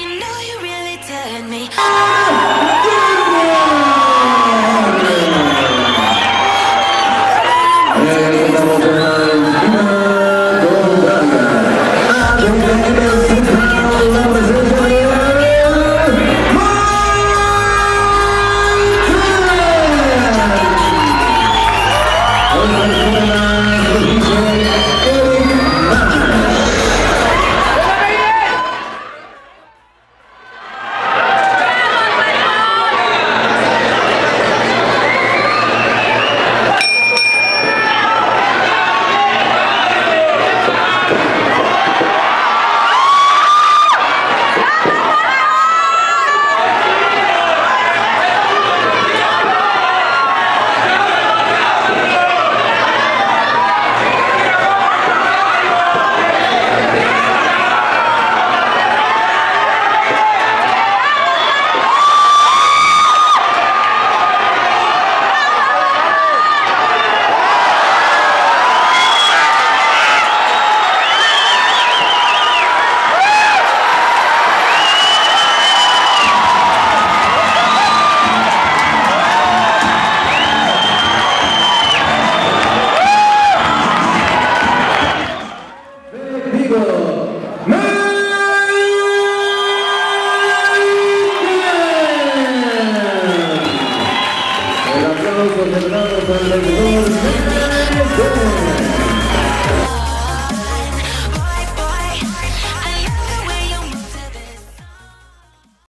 You know you really turn me on. Aplauso, el aplauso, el aplauso.